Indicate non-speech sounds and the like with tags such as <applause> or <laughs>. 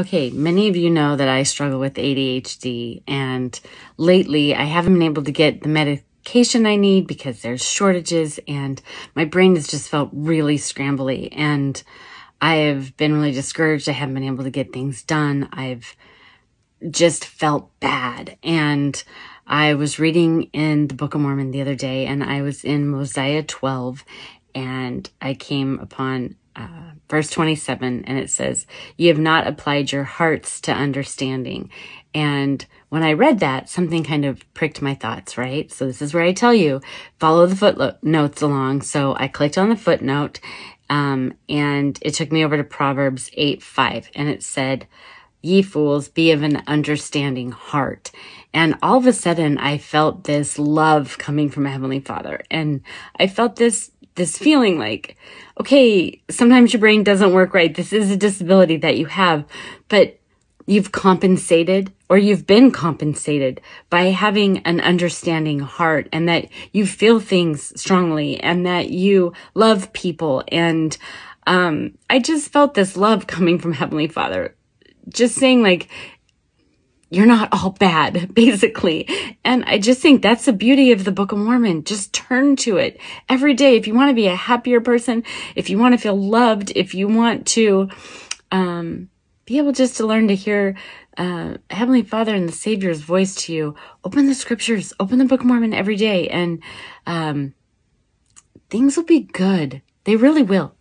Okay, many of you know that I struggle with ADHD, and lately I haven't been able to get the medication I need because there's shortages, and my brain has just felt really scrambly. And I have been really discouraged. I haven't been able to get things done. I've just felt bad. And I was reading in the Book of Mormon the other day, and I was in Mosiah 12, and I came upon uh, verse 27, and it says, You have not applied your hearts to understanding. And when I read that, something kind of pricked my thoughts, right? So this is where I tell you, follow the footnotes along. So I clicked on the footnote, um, and it took me over to Proverbs 8 5, and it said, Ye fools, be of an understanding heart. And all of a sudden, I felt this love coming from a Heavenly Father. And I felt this this feeling like, okay, sometimes your brain doesn't work right. This is a disability that you have, but you've compensated or you've been compensated by having an understanding heart and that you feel things strongly and that you love people. And, um, I just felt this love <laughs> coming from Heavenly Father. Just saying like, you're not all bad, <laughs> basically. And I just think that's the beauty of the Book of Mormon. Just turn to it every day. If you want to be a happier person, if you want to feel loved, if you want to, um, be able just to learn to hear, uh, Heavenly Father and the Savior's voice to you, open the scriptures, open the Book of Mormon every day and, um, things will be good. They really will.